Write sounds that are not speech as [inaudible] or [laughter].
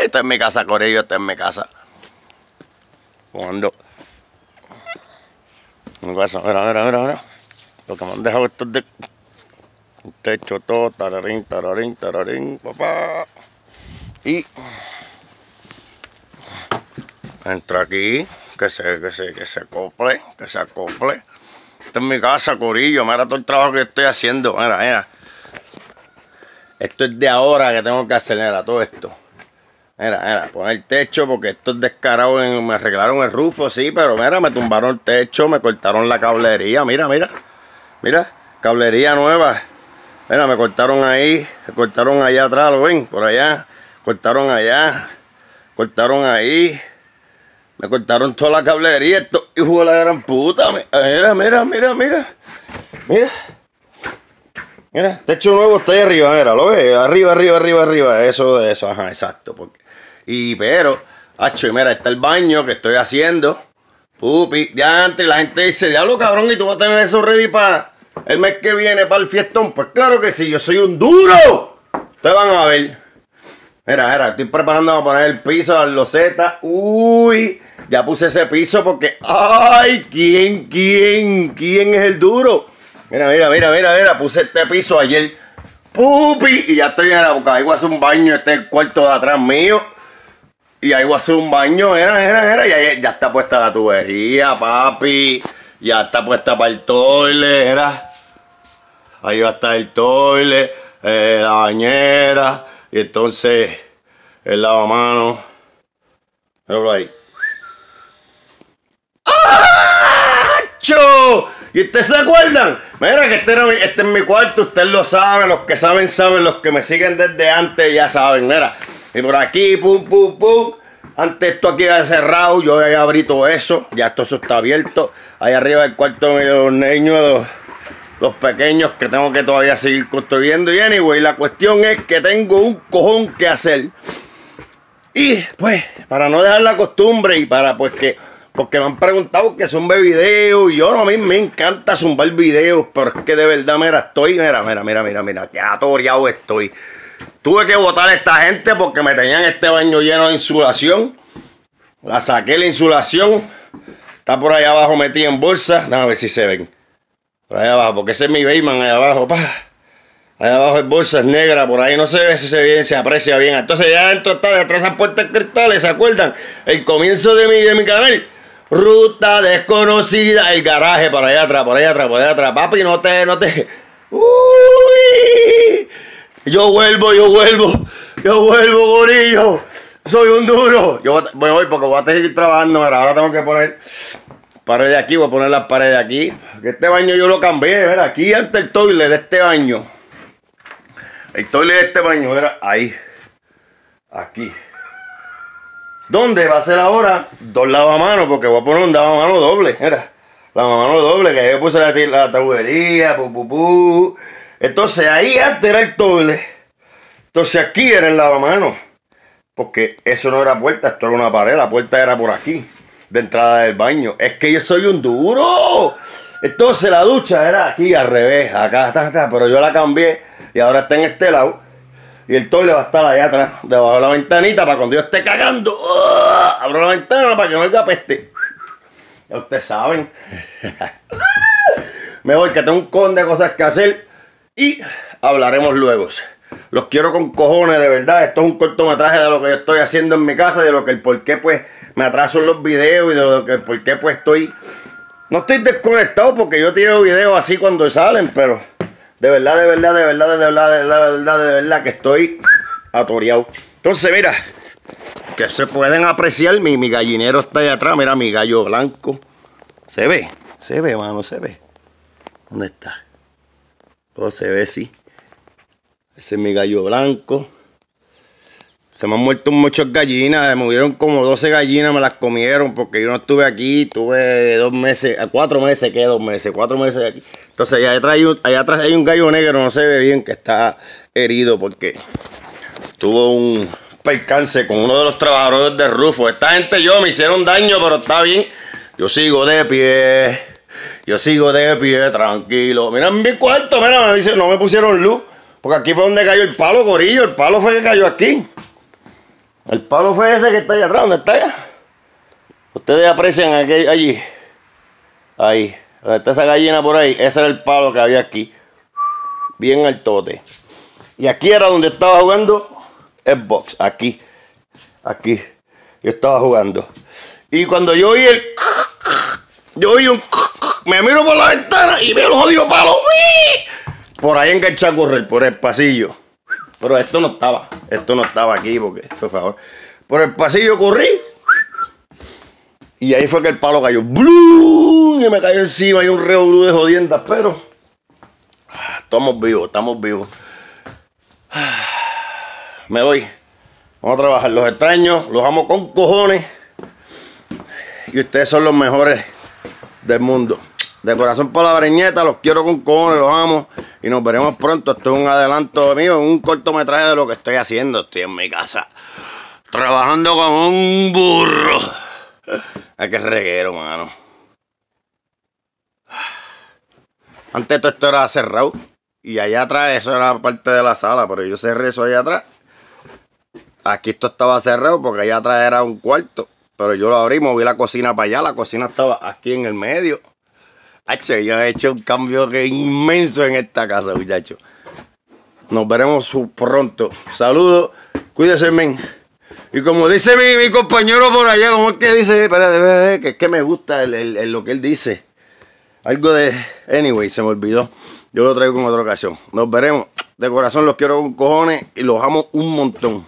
Esta es mi casa, Corillo, esta es mi casa. Cuando. Mira, mira, mira, mira. Lo que me han dejado estos de. Un techo todo, tararín, tararín, tararín, papá. Y. Entra aquí, que se, que se, que se acople, que se acople. Esta es mi casa, Corillo. Mira todo el trabajo que estoy haciendo. Mira, mira. Esto es de ahora que tengo que acelerar todo esto. Mira, mira, poner el techo porque esto es descarado. me arreglaron el rufo, sí, pero mira, me tumbaron el techo, me cortaron la cablería. Mira, mira, mira, cablería nueva. Mira, me cortaron ahí, me cortaron allá atrás, ¿lo ven? Por allá, cortaron allá, cortaron ahí. Me cortaron toda la cablería, esto, hijo de la gran puta. Mira, mira, mira, mira. Mira. Mira, techo nuevo está ahí arriba, mira, ¿lo ves? Arriba, arriba, arriba, arriba. Eso eso, ajá, exacto. Porque... Y pero, hacho, y mira, está el baño que estoy haciendo. Pupi, ya antes la gente dice, diablo cabrón, y tú vas a tener eso ready para el mes que viene, para el fiestón. Pues claro que sí, yo soy un duro. Ustedes van a ver. Mira, mira, estoy preparando para poner el piso, las losetas. Uy, ya puse ese piso porque. ¡Ay! ¿Quién, quién, quién es el duro? Mira, mira, mira, mira, mira, puse este piso ayer. ¡Pupi! Y ya estoy en la boca. A hacer un baño. Este es el cuarto de atrás mío. Y ahí voy a hacer un baño. Era, era, era. Y ahí ya está puesta la tubería, papi. Ya está puesta para el toile. Era. Ahí va a estar el toile. Eh, la bañera. Y entonces el lavamanos. Míralo ahí. ¡Acho! ¿Y ustedes se acuerdan? Mira que este, este es mi cuarto, ustedes lo saben, los que saben, saben, los que me siguen desde antes ya saben, mira. Y por aquí, pum, pum, pum. Antes esto aquí había cerrado, yo ya abrí todo eso, ya esto eso está abierto. Ahí arriba del cuarto de los niños, los, pequeños que tengo que todavía seguir construyendo. Y anyway, la cuestión es que tengo un cojón que hacer. Y pues, para no dejar la costumbre y para pues que porque me han preguntado que zumbe videos y yo no, a mí me encanta zumbar videos, pero es que de verdad, mira, estoy, mira, mira, mira, mira, mira, que atoreado estoy. Tuve que votar a esta gente porque me tenían este baño lleno de insulación. La saqué la insulación. Está por ahí abajo metida en bolsa. Déjame ver si se ven. Por ahí abajo, porque ese es mi Bayman ahí abajo, pa. Ahí abajo es bolsa, es negra, por ahí no se ve si se bien, se aprecia bien. Entonces ya adentro está detrás de esas puertas cristales, ¿se acuerdan? El comienzo de mi, de mi canal. Ruta desconocida, el garaje por allá atrás, por allá atrás, por allá atrás. Papi, no te, no te. Uy. Yo vuelvo, yo vuelvo, yo vuelvo, gorillo. Soy un duro. Yo voy, porque voy a seguir trabajando. ahora tengo que poner pared de aquí, voy a poner las paredes de aquí. Este baño yo lo cambié, mira, aquí ante el toilet de este baño. El toilet de este baño era ahí. Aquí. ¿Dónde va a ser ahora? Dos lavamanos, porque voy a poner un lavamano doble. Mira, lavamano doble, que yo puse la, la pu, pu. Entonces ahí antes era el toile. Entonces aquí era el lavamano. Porque eso no era puerta, esto era una pared, la puerta era por aquí, de entrada del baño. Es que yo soy un duro. Entonces la ducha era aquí al revés, acá, está, pero yo la cambié y ahora está en este lado. Y el toile va a estar allá atrás, debajo de la ventanita, para cuando yo esté cagando, ¡uh! abro la ventana para que no haya peste. Ustedes saben. [laughs] Me voy, que tengo un con de cosas que hacer. Y hablaremos luego. Los quiero con cojones, de verdad. Esto es un cortometraje de lo que yo estoy haciendo en mi casa, de lo que el por qué pues me atraso en los videos y de lo que el por qué pues estoy... No estoy desconectado porque yo tiro videos así cuando salen, pero de verdad, de verdad, de verdad, de verdad, de verdad, de verdad, de verdad que estoy atoreado. Entonces, mira, que se pueden apreciar, mi, mi gallinero está ahí atrás, mira mi gallo blanco. Se ve, se ve, mano, se ve. ¿Dónde está? Todo se ve, sí. Ese es mi gallo blanco. Se me han muerto muchas gallinas, me murieron como 12 gallinas, me las comieron porque yo no estuve aquí, tuve dos meses, cuatro meses, ¿qué? Dos meses, cuatro meses aquí. Entonces allá atrás, hay un, allá atrás hay un gallo negro, no se ve bien, que está herido porque tuvo un percance con uno de los trabajadores de Rufo. Esta gente yo me hicieron daño, pero está bien. Yo sigo de pie. Yo sigo de pie, tranquilo. Mira mi cuarto, mira, me dice, no me pusieron luz. Porque aquí fue donde cayó el palo, gorillo. El palo fue que cayó aquí. El palo fue ese que está allá atrás, ¿dónde está allá? Ustedes aprecian aquel, allí. Ahí. Donde está esa gallina por ahí. Ese era el palo que había aquí. Bien altote. Y aquí era donde estaba jugando el box. Aquí. Aquí. Yo estaba jugando. Y cuando yo oí el... Yo oí un... Me miro por la ventana y veo los jodidos palos. Por ahí enganché a correr, por el pasillo. Pero esto no estaba. Esto no estaba aquí porque, por favor. Por el pasillo corrí. Y ahí fue que el palo cayó. ¡Blum! Y me cayó encima. Y un revolú de jodiendas. Pero estamos vivos, estamos vivos. Me voy. Vamos a trabajar. Los extraños, los amo con cojones. Y ustedes son los mejores del mundo. De corazón para la breñeta, los quiero con cojones, los amo. Y nos veremos pronto. Esto es un adelanto mío, un cortometraje de lo que estoy haciendo. Estoy en mi casa. Trabajando como un burro. Ay, qué reguero, mano. Antes todo esto era cerrado. Y allá atrás eso era parte de la sala, pero yo cerré eso allá atrás. Aquí esto estaba cerrado porque allá atrás era un cuarto. Pero yo lo abrí, moví la cocina para allá. La cocina estaba aquí en el medio. H, yo he hecho un cambio inmenso en esta casa, muchachos. Nos veremos pronto. Saludos. Cuídense, men. Y como dice mi, compañero por allá, como es que dice, espérate, que es que me gusta lo que él dice. Algo de. Anyway, se me olvidó. Yo lo traigo en otra ocasión. Nos veremos. De corazón los quiero con cojones y los amo un montón.